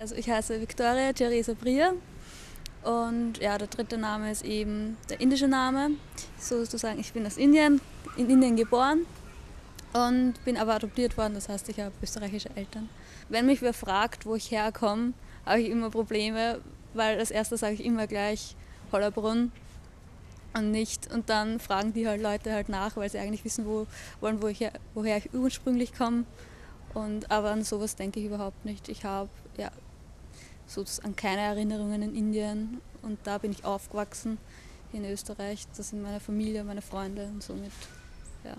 Also ich heiße Victoria Theresa Brier und ja, der dritte Name ist eben der indische Name. Sozusagen, ich bin aus Indien, in Indien geboren und bin aber adoptiert worden, das heißt, ich habe österreichische Eltern. Wenn mich wer fragt, wo ich herkomme, habe ich immer Probleme, weil als erstes sage ich immer gleich Hollerbrunn und nicht und dann fragen die halt Leute halt nach, weil sie eigentlich wissen wo, wollen, wo ich, woher ich ursprünglich komme. Und, aber an sowas denke ich überhaupt nicht. Ich habe ja, sozusagen keine Erinnerungen in Indien und da bin ich aufgewachsen in Österreich. Das sind meine Familie, meine Freunde und somit, ja.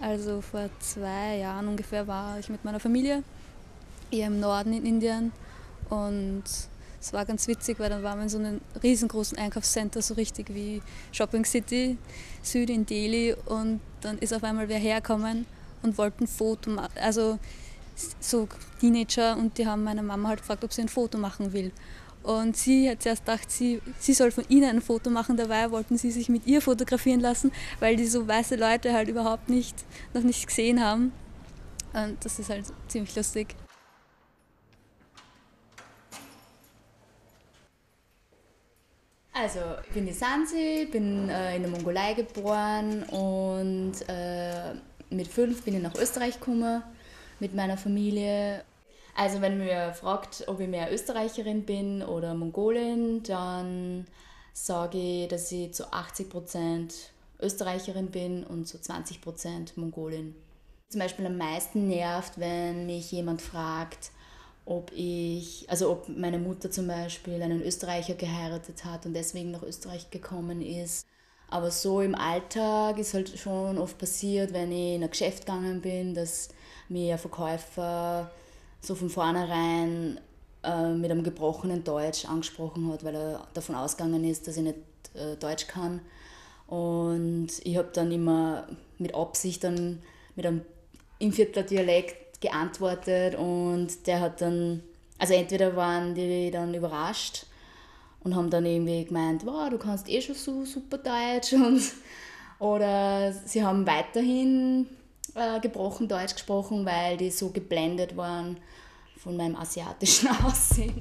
Also vor zwei Jahren ungefähr war ich mit meiner Familie hier im Norden in Indien und es war ganz witzig, weil dann waren wir in so einem riesengroßen Einkaufscenter, so richtig wie Shopping City Süd in Delhi und dann ist auf einmal wer herkommen und wollte ein Foto machen. Also so Teenager und die haben meine Mama halt gefragt, ob sie ein Foto machen will. Und sie hat zuerst gedacht, sie, sie soll von ihnen ein Foto machen. Dabei wollten sie sich mit ihr fotografieren lassen, weil die so weiße Leute halt überhaupt nicht, noch nicht gesehen haben. Und das ist halt ziemlich lustig. Also, ich bin die Sansi, bin äh, in der Mongolei geboren und äh, mit fünf bin ich nach Österreich gekommen mit meiner Familie. Also wenn mir fragt, ob ich mehr Österreicherin bin oder Mongolin, dann sage ich, dass ich zu 80% Österreicherin bin und zu 20% Mongolin. Zum Beispiel am meisten nervt, wenn mich jemand fragt, ob ich, also ob meine Mutter zum Beispiel einen Österreicher geheiratet hat und deswegen nach Österreich gekommen ist. Aber so im Alltag ist halt schon oft passiert, wenn ich in ein Geschäft gegangen bin, dass mir ein Verkäufer so von vornherein äh, mit einem gebrochenen Deutsch angesprochen hat, weil er davon ausgegangen ist, dass ich nicht äh, Deutsch kann. Und ich habe dann immer mit Absicht dann mit einem im Viertler Dialekt geantwortet und der hat dann, also entweder waren die dann überrascht und haben dann irgendwie gemeint, wow, du kannst eh schon so super Deutsch und oder sie haben weiterhin äh, gebrochen Deutsch gesprochen, weil die so geblendet waren von meinem asiatischen Aussehen.